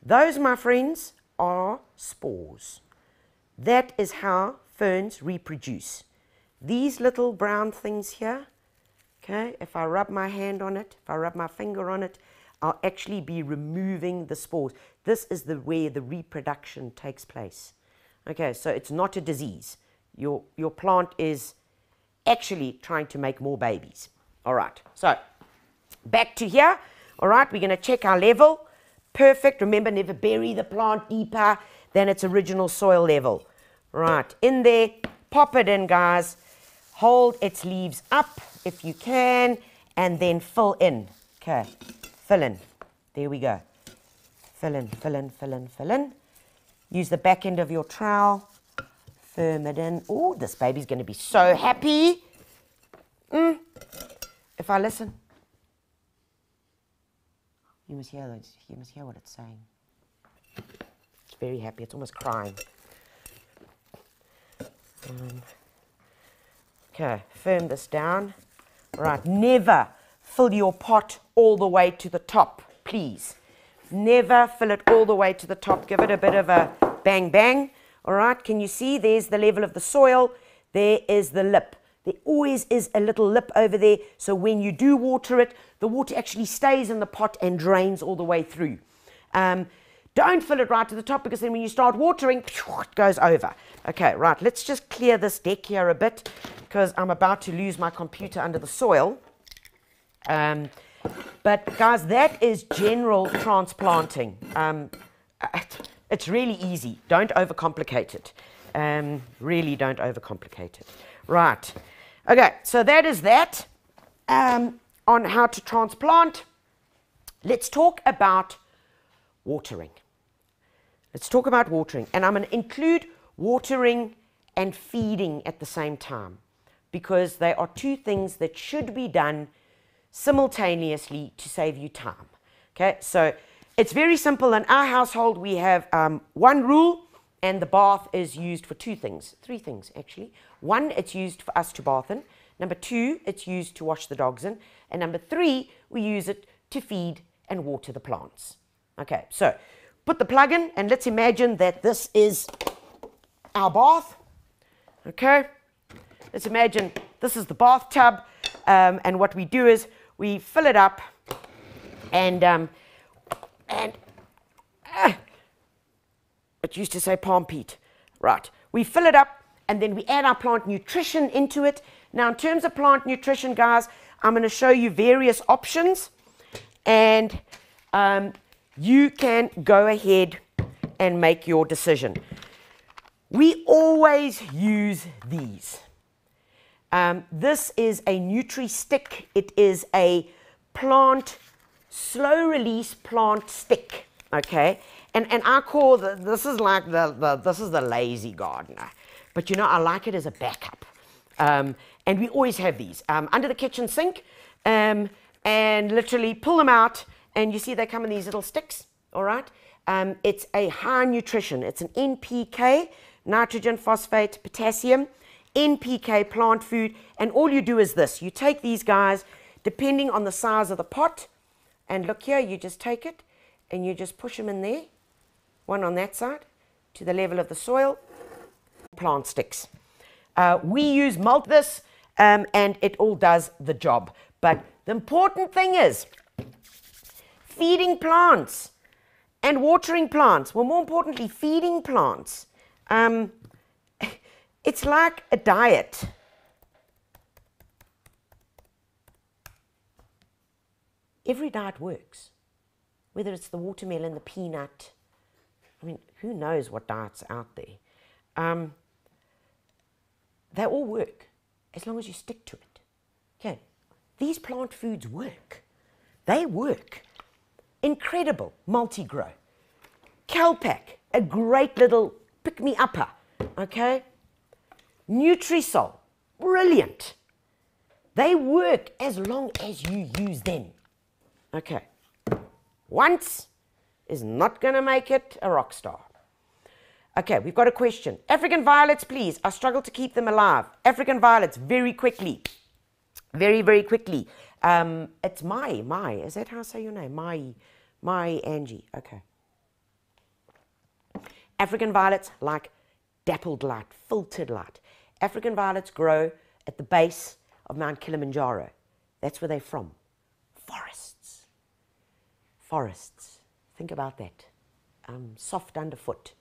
S1: Those, my friends, are spores. That is how ferns reproduce. These little brown things here, okay, if I rub my hand on it, if I rub my finger on it, I'll actually be removing the spores. This is the where the reproduction takes place. Okay, so it's not a disease. Your, your plant is actually trying to make more babies. All right, so back to here. All right, we're going to check our level. Perfect. Remember, never bury the plant deeper than its original soil level. Right, in there, pop it in, guys. Hold its leaves up if you can, and then fill in. Okay, fill in. There we go. Fill in, fill in, fill in, fill in. Use the back end of your trowel firm it in. Oh, this baby's going to be so happy. Mm. If I listen, you must hear. You must hear what it's saying. It's very happy. It's almost crying. Um, okay, firm this down. Right, never fill your pot all the way to the top, please. Never fill it all the way to the top. Give it a bit of a bang bang. All right, can you see there's the level of the soil? There is the lip. There always is a little lip over there. So when you do water it, the water actually stays in the pot and drains all the way through. Um, don't fill it right to the top because then when you start watering, it goes over. Okay, right, let's just clear this deck here a bit because I'm about to lose my computer under the soil. Um, but guys, that is general transplanting. Um, it's really easy. Don't overcomplicate it. Um, really don't overcomplicate it. Right. Okay, so that is that um, on how to transplant. Let's talk about watering. Let's talk about watering. And I'm going to include watering and feeding at the same time because they are two things that should be done simultaneously to save you time. Okay, so it's very simple. In our household, we have um, one rule, and the bath is used for two things, three things actually. One, it's used for us to bath in. Number two, it's used to wash the dogs in. And number three, we use it to feed and water the plants. Okay, so put the plug in, and let's imagine that this is our bath. Okay, let's imagine this is the bathtub, um, and what we do is we fill it up, and um, and uh, it used to say palm peat. Right. We fill it up and then we add our plant nutrition into it. Now, in terms of plant nutrition, guys, I'm going to show you various options and um, you can go ahead and make your decision. We always use these. Um, this is a Nutri-Stick. It is a plant slow release plant stick, okay? And, and I call the, this is like the, the, this is the lazy gardener. But you know, I like it as a backup. Um, and we always have these um, under the kitchen sink um, and literally pull them out and you see they come in these little sticks, all right? Um, it's a high nutrition. It's an NPK, nitrogen, phosphate, potassium, NPK plant food. And all you do is this. You take these guys, depending on the size of the pot, and look here, you just take it and you just push them in there, one on that side, to the level of the soil, plant sticks. Uh, we use mulch this um, and it all does the job. But the important thing is feeding plants and watering plants. Well, more importantly, feeding plants. Um, *laughs* it's like a diet. every diet works. Whether it's the watermelon, the peanut, I mean, who knows what diets out there. Um, they all work as long as you stick to it. Okay, these plant foods work. They work. Incredible multi-grow. Kelpak, a great little pick me upper, okay? Nutrisol, brilliant. They work as long as you use them. Okay. Once is not going to make it a rock star. Okay, we've got a question. African violets, please. I struggle to keep them alive. African violets, very quickly. Very, very quickly. Um, it's my, my. Is that how I say your name? My, my Angie. Okay. African violets like dappled light, filtered light. African violets grow at the base of Mount Kilimanjaro. That's where they're from. Forests. Forests. Think about that. Um, soft underfoot.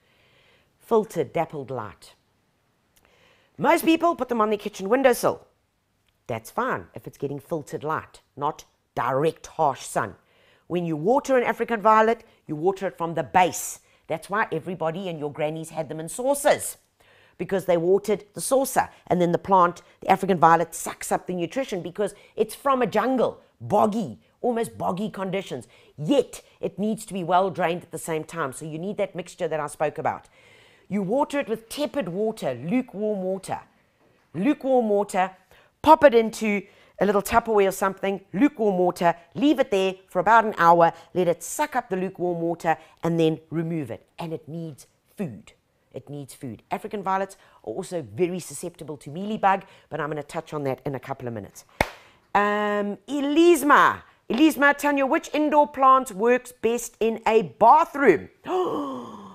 S1: Filtered, dappled light. Most people put them on their kitchen windowsill. That's fine if it's getting filtered light, not direct harsh sun. When you water an African violet, you water it from the base. That's why everybody and your grannies had them in saucers because they watered the saucer and then the plant, the African violet, sucks up the nutrition because it's from a jungle, boggy, almost boggy conditions. Yet it needs to be well drained at the same time. So you need that mixture that I spoke about. You water it with tepid water, lukewarm water. Lukewarm water, pop it into a little Tupperware or something, lukewarm water, leave it there for about an hour, let it suck up the lukewarm water, and then remove it. And it needs food. It needs food. African violets are also very susceptible to mealybug, but I'm going to touch on that in a couple of minutes. Um, Elisma. Elisma, Tanya, which indoor plant works best in a bathroom? *gasps*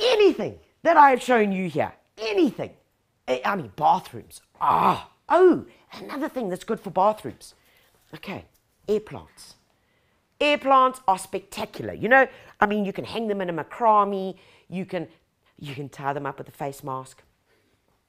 S1: anything that I have shown you here, anything. I mean, bathrooms. Ah, oh, another thing that's good for bathrooms. Okay, air plants. Air plants are spectacular. You know, I mean, you can hang them in a macrame, you can you can tie them up with a face mask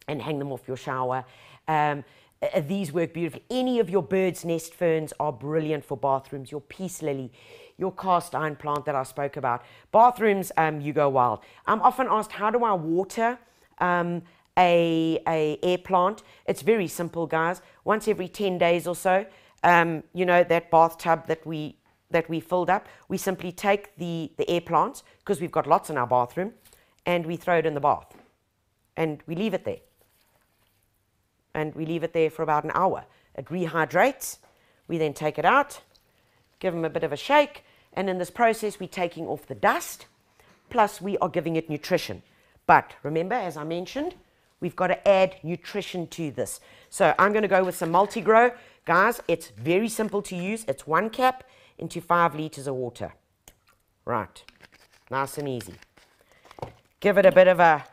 S1: and hang them off your shower. Um, uh, these work beautifully. Any of your bird's nest ferns are brilliant for bathrooms. Your peace lily, your cast iron plant that I spoke about. Bathrooms, um, you go wild. I'm often asked, how do I water um, a, a air plant? It's very simple, guys. Once every 10 days or so, um, you know, that bathtub that we that we filled up, we simply take the, the air plants, because we've got lots in our bathroom, and we throw it in the bath and we leave it there. And we leave it there for about an hour. It rehydrates. We then take it out, give them a bit of a shake, and in this process, we're taking off the dust, plus we are giving it nutrition. But remember, as I mentioned, we've got to add nutrition to this. So I'm going to go with some multi-grow. Guys, it's very simple to use. It's one cap into five liters of water. Right, nice and easy give it a bit of a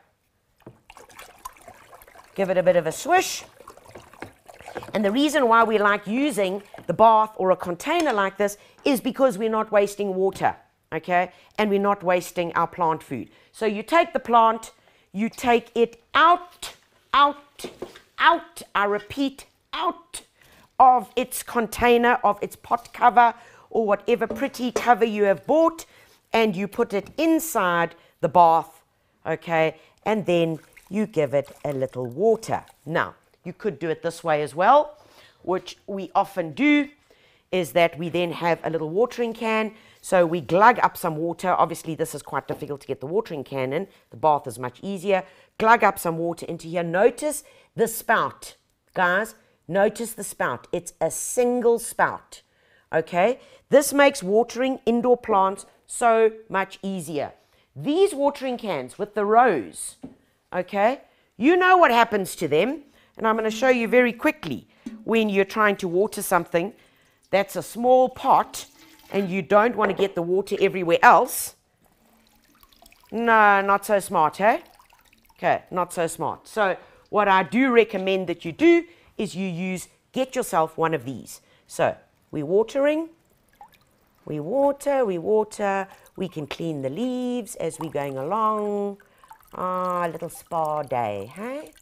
S1: give it a bit of a swish. And the reason why we like using the bath or a container like this is because we're not wasting water, okay? And we're not wasting our plant food. So you take the plant, you take it out, out, out, I repeat, out of its container, of its pot cover, or whatever pretty cover you have bought, and you put it inside the bath okay? And then you give it a little water. Now, you could do it this way as well, which we often do, is that we then have a little watering can. So we glug up some water. Obviously, this is quite difficult to get the watering can in. The bath is much easier. Glug up some water into here. Notice the spout, guys. Notice the spout. It's a single spout, okay? This makes watering indoor plants so much easier. These watering cans with the rose, okay, you know what happens to them. And I'm going to show you very quickly when you're trying to water something that's a small pot and you don't want to get the water everywhere else. No, not so smart, eh? Okay, not so smart. So what I do recommend that you do is you use, get yourself one of these. So we're watering, we water, we water, we can clean the leaves as we're going along. Ah, little spa day, hey?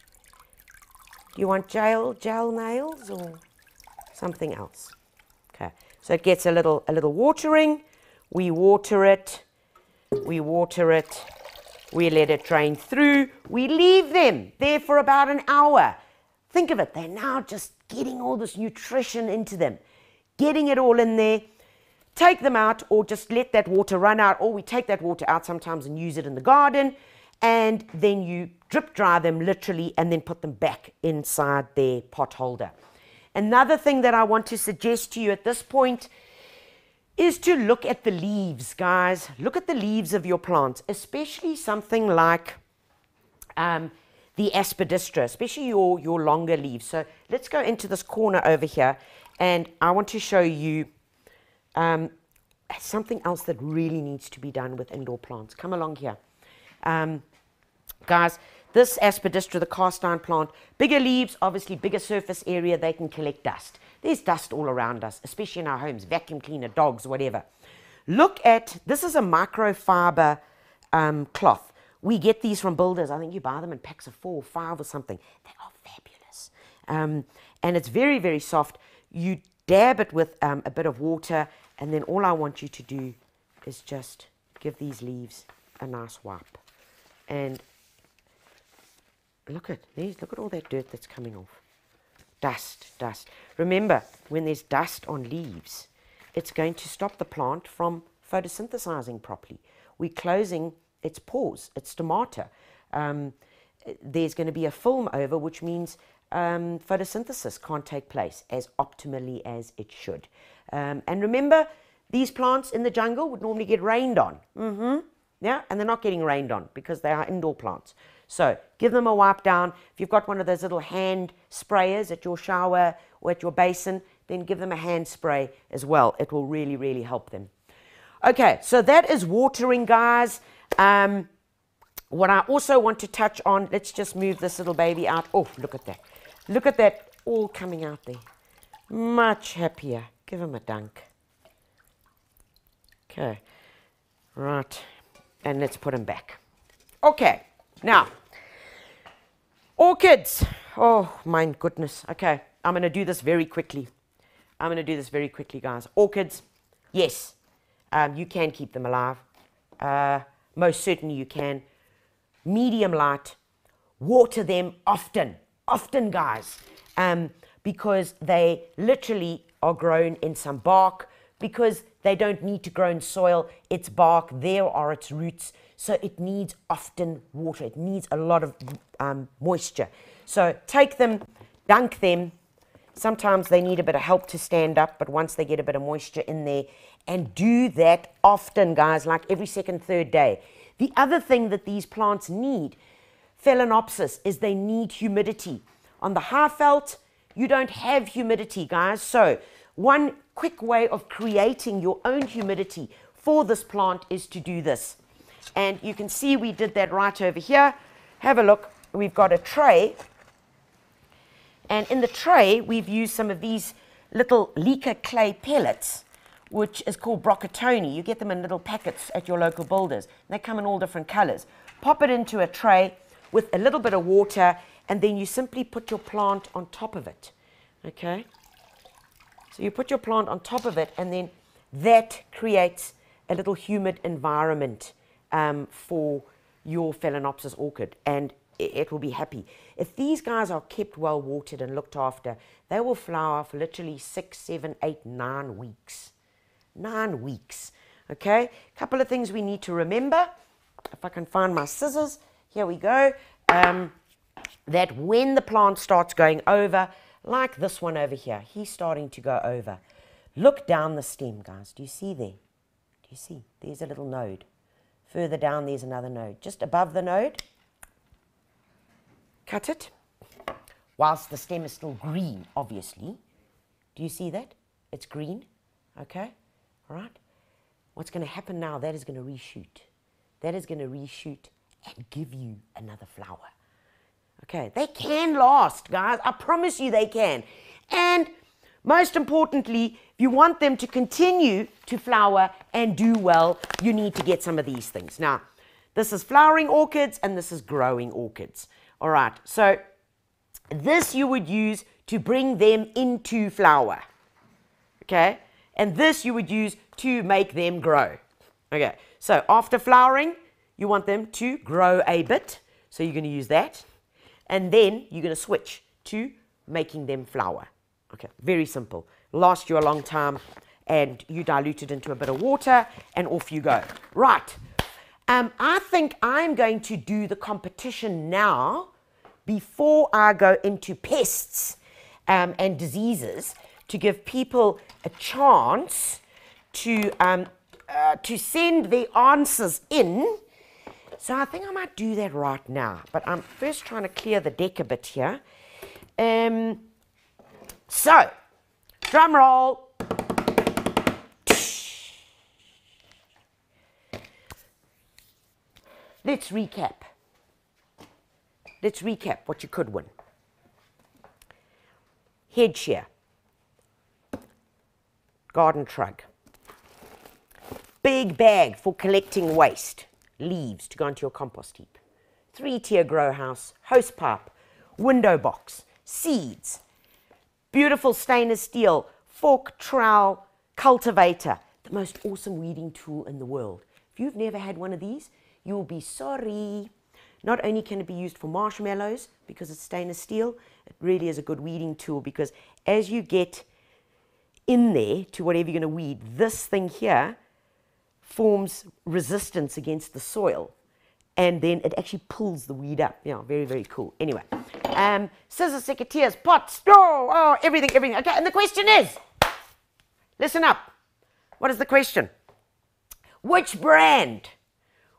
S1: Do you want gel, gel nails or something else? Okay, so it gets a little, a little watering. We water it, we water it, we let it drain through. We leave them there for about an hour. Think of it, they're now just getting all this nutrition into them, getting it all in there take them out or just let that water run out or we take that water out sometimes and use it in the garden and then you drip dry them literally and then put them back inside their pot holder. Another thing that I want to suggest to you at this point is to look at the leaves, guys. Look at the leaves of your plants, especially something like um, the aspidistra, especially your, your longer leaves. So let's go into this corner over here and I want to show you um, something else that really needs to be done with indoor plants. Come along here. Um, guys, this aspidistra, the cast iron plant, bigger leaves, obviously bigger surface area, they can collect dust. There's dust all around us, especially in our homes, vacuum cleaner, dogs, whatever. Look at, this is a microfiber um, cloth. We get these from builders. I think you buy them in packs of four or five or something. They are fabulous. Um, and it's very, very soft. You dab it with um, a bit of water, and then all I want you to do is just give these leaves a nice wipe. And look at these, look at all that dirt that's coming off. Dust, dust. Remember, when there's dust on leaves, it's going to stop the plant from photosynthesizing properly. We're closing its pores, its stomata. Um, there's going to be a film over, which means um, photosynthesis can't take place as optimally as it should. Um, and remember, these plants in the jungle would normally get rained on. Mm-hmm. Yeah, and they're not getting rained on because they are indoor plants. So give them a wipe down. If you've got one of those little hand sprayers at your shower or at your basin, then give them a hand spray as well. It will really, really help them. Okay, so that is watering, guys. Um, what I also want to touch on, let's just move this little baby out. Oh, look at that. Look at that all coming out there. Much happier. Give him a dunk. Okay, right. And let's put him back. Okay, now, orchids. Oh, my goodness. Okay, I'm going to do this very quickly. I'm going to do this very quickly, guys. Orchids, yes, um, you can keep them alive. Uh, most certainly you can. Medium light, water them often, often, guys, um, because they literally are grown in some bark, because they don't need to grow in soil. It's bark, there are its roots. So it needs often water. It needs a lot of um, moisture. So take them, dunk them. Sometimes they need a bit of help to stand up, but once they get a bit of moisture in there, and do that often, guys, like every second, third day. The other thing that these plants need, Phalaenopsis, is they need humidity. On the Highveld, you don't have humidity, guys. So one quick way of creating your own humidity for this plant is to do this. And you can see we did that right over here. Have a look. We've got a tray. And in the tray, we've used some of these little leca clay pellets, which is called broccolini. You get them in little packets at your local builders. They come in all different colors. Pop it into a tray with a little bit of water, and then you simply put your plant on top of it. Okay? So you put your plant on top of it, and then that creates a little humid environment um, for your Phalaenopsis orchid and it will be happy. If these guys are kept well watered and looked after, they will flower for literally six, seven, eight, nine weeks. Nine weeks. Okay? A couple of things we need to remember. If I can find my scissors, here we go. Um, that when the plant starts going over, like this one over here, he's starting to go over. Look down the stem, guys. Do you see there? Do you see? There's a little node. Further down, there's another node. Just above the node, cut it, whilst the stem is still green, obviously. Do you see that? It's green, okay? All right? What's going to happen now, that is going to reshoot. That is going to reshoot and give you another flower. Okay, they can last, guys. I promise you they can. And most importantly, if you want them to continue to flower and do well, you need to get some of these things. Now, this is flowering orchids and this is growing orchids. All right, so this you would use to bring them into flower. Okay, and this you would use to make them grow. Okay, so after flowering, you want them to grow a bit. So you're going to use that. And then you're going to switch to making them flower. Okay, very simple last you a long time and you dilute it into a bit of water and off you go. Right. Um, I think I'm going to do the competition now before I go into pests um, and diseases to give people a chance to, um, uh, to send the answers in. So I think I might do that right now. But I'm first trying to clear the deck a bit here. Um, so, drum roll. Let's recap. Let's recap what you could win. Head shear, garden trug, big bag for collecting waste, leaves to go into your compost heap, three tier grow house, hose pipe, window box, seeds, beautiful stainless steel, fork, trowel, cultivator, the most awesome weeding tool in the world. If you've never had one of these, you will be sorry. Not only can it be used for marshmallows because it's stainless steel, it really is a good weeding tool because as you get in there to whatever you're going to weed, this thing here forms resistance against the soil and then it actually pulls the weed up. Yeah, very, very cool. Anyway, um, scissors, secateurs, pots, oh, oh, everything, everything. Okay, and the question is, listen up. What is the question? Which brand,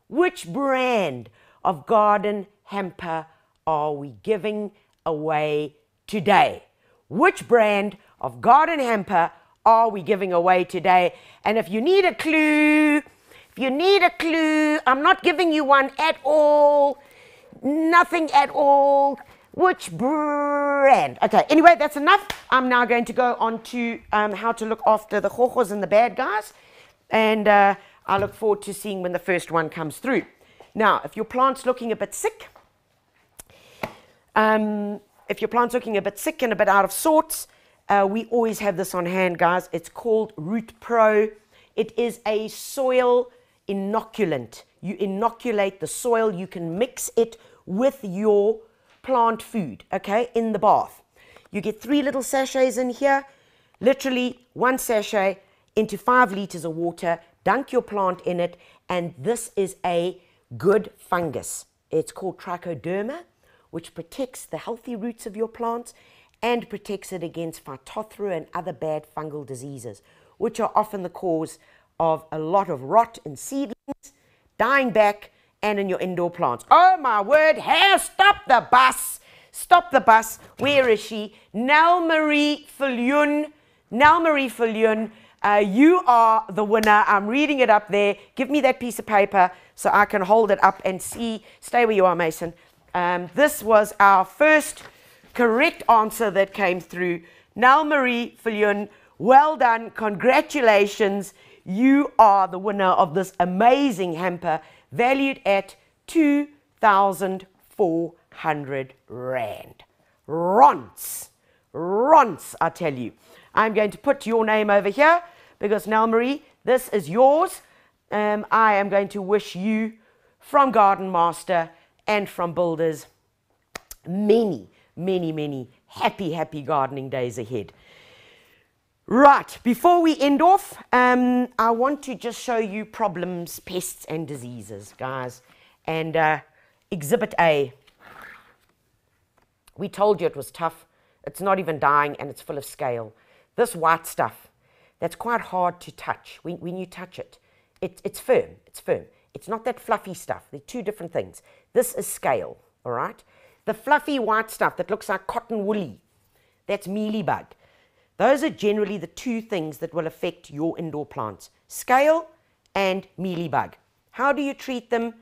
S1: which brand of garden hamper are we giving away today? Which brand of garden hamper are we giving away today? And if you need a clue, if you need a clue, I'm not giving you one at all. Nothing at all. Which brand? Okay, anyway, that's enough. I'm now going to go on to um, how to look after the chojos and the bad guys. And uh, I look forward to seeing when the first one comes through. Now, if your plant's looking a bit sick, um, if your plant's looking a bit sick and a bit out of sorts, uh, we always have this on hand, guys. It's called Root Pro. It is a soil inoculant. You inoculate the soil, you can mix it with your plant food, okay, in the bath. You get three little sachets in here, literally one sachet into five liters of water, dunk your plant in it, and this is a good fungus. It's called trichoderma, which protects the healthy roots of your plants and protects it against phytophthora and other bad fungal diseases, which are often the cause of a lot of rot in seedlings, dying back, and in your indoor plants. Oh my word, Hare, stop the bus! Stop the bus. Where is she? Nell Marie Fillion. Nell Marie Fillion, uh, you are the winner. I'm reading it up there. Give me that piece of paper so I can hold it up and see. Stay where you are, Mason. Um, this was our first correct answer that came through. Nell Marie Fillion, well done. Congratulations. You are the winner of this amazing hamper valued at 2,400 Rand. Ronce. Ronce, I tell you. I'm going to put your name over here because Nell Marie, this is yours. Um, I am going to wish you from Garden Master and from Builders many, many, many happy, happy gardening days ahead. Right, before we end off, um, I want to just show you problems, pests, and diseases, guys. And uh, Exhibit A. We told you it was tough. It's not even dying, and it's full of scale. This white stuff, that's quite hard to touch. When, when you touch it, it, it's firm. It's firm. It's not that fluffy stuff. They're two different things. This is scale, all right? The fluffy white stuff that looks like cotton woolly, that's mealybug. Those are generally the two things that will affect your indoor plants, scale and mealybug. How do you treat them?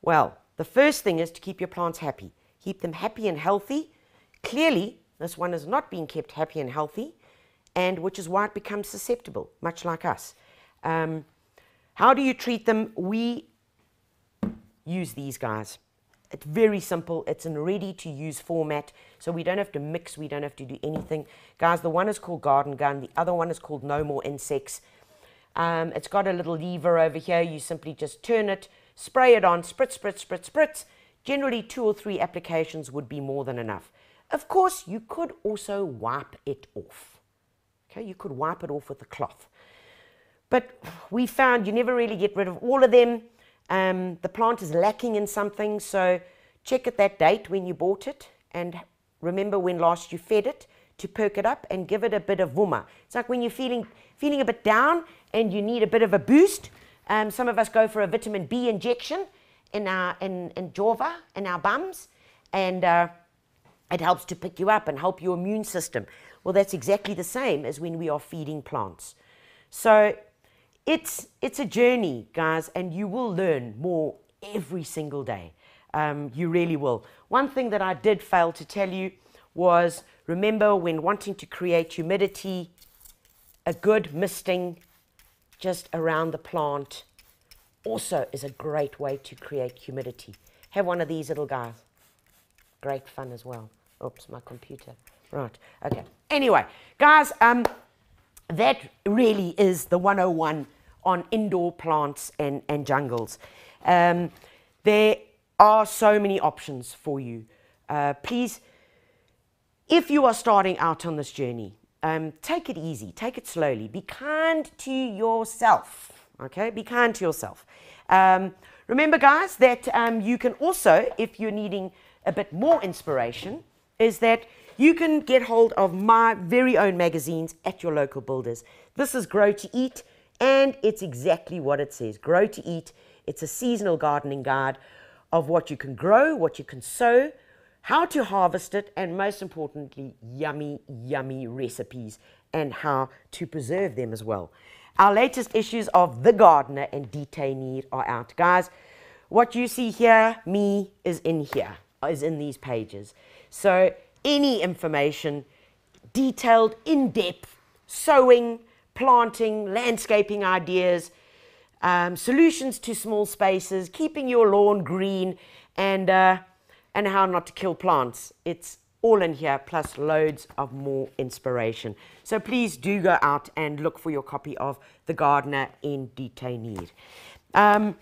S1: Well, the first thing is to keep your plants happy. Keep them happy and healthy. Clearly, this one is not being kept happy and healthy, and which is why it becomes susceptible, much like us. Um, how do you treat them? We use these guys. It's very simple. It's in ready to use format. So we don't have to mix. We don't have to do anything. Guys, the one is called Garden Gun. The other one is called No More Insects. Um, it's got a little lever over here. You simply just turn it, spray it on, spritz, spritz, spritz, spritz. Generally, two or three applications would be more than enough. Of course, you could also wipe it off. Okay, you could wipe it off with a cloth. but we found you never really get rid of all of them. Um, the plant is lacking in something, so check at that date when you bought it and remember when last you fed it to perk it up and give it a bit of vuma. It's like when you're feeling, feeling a bit down and you need a bit of a boost. Um, some of us go for a vitamin B injection in our in, in Jova, in our bums, and uh, it helps to pick you up and help your immune system. Well, that's exactly the same as when we are feeding plants. So it's, it's a journey, guys, and you will learn more every single day. Um, you really will. One thing that I did fail to tell you was remember when wanting to create humidity, a good misting just around the plant also is a great way to create humidity. Have one of these little guys. Great fun as well. Oops, my computer. Right, okay. Anyway, guys, um, that really is the 101 on indoor plants and, and jungles. Um, there are so many options for you. Uh, please, if you are starting out on this journey, um, take it easy, take it slowly. Be kind to yourself. Okay, be kind to yourself. Um, remember, guys, that um, you can also, if you're needing a bit more inspiration, is that you can get hold of my very own magazines at your local builders. This is Grow to Eat, and it's exactly what it says Grow to Eat. It's a seasonal gardening guide of what you can grow, what you can sow, how to harvest it, and most importantly, yummy, yummy recipes and how to preserve them as well. Our latest issues of The Gardener and Die Tuinier are out. Guys, what you see here, me, is in here, is in these pages. So any information, detailed, in depth, sowing, planting, landscaping ideas, um, solutions to small spaces, keeping your lawn green, and, uh, and how not to kill plants. It's all in here, plus loads of more inspiration. So please do go out and look for your copy of The Gardener in Die Tuinier. Um,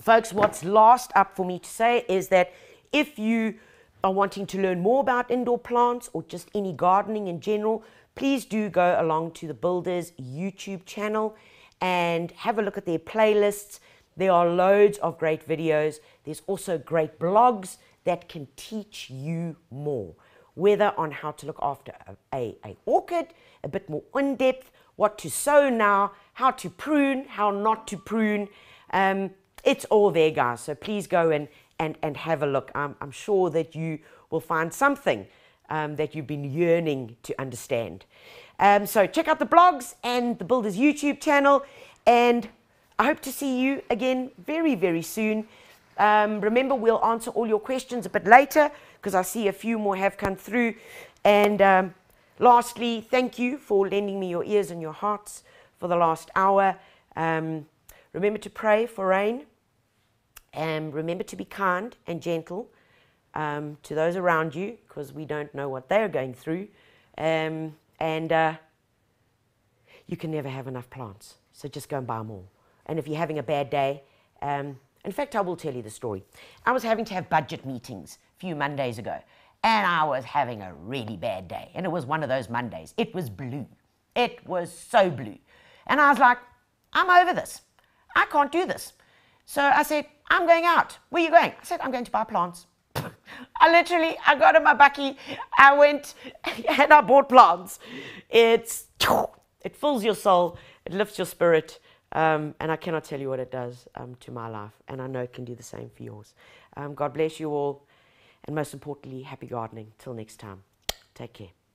S1: folks, what's last up for me to say is that if you are wanting to learn more about indoor plants or just any gardening in general, please do go along to the Builders YouTube channel and have a look at their playlists. There are loads of great videos. There's also great blogs that can teach you more, whether on how to look after a, a, orchid, a bit more in depth, what to sow now, how to prune, how not to prune. Um, it's all there, guys. So please go and and, and have a look. I'm, I'm sure that you will find something um, that you've been yearning to understand. Um, so check out the blogs and the Builders YouTube channel, and I hope to see you again very, very soon. Um, remember, we'll answer all your questions a bit later because I see a few more have come through. And um, lastly, thank you for lending me your ears and your hearts for the last hour. Um, remember to pray for rain. And remember to be kind and gentle um, to those around you because we don't know what they're going through. Um, and uh, you can never have enough plants. So just go and buy more. And if you're having a bad day, um, in fact, I will tell you the story. I was having to have budget meetings a few Mondays ago, and I was having a really bad day. And it was one of those Mondays. It was blue. It was so blue. And I was like, I'm over this. I can't do this. So I said, I'm going out. Where are you going? I said, I'm going to buy plants. *laughs* I literally, I got in my bucky, I went *laughs* and I bought plants. It's, it fills your soul, it lifts your spirit, um, and I cannot tell you what it does um, to my life. And I know it can do the same for yours. Um, God bless you all, and most importantly, happy gardening. Till next time, take care.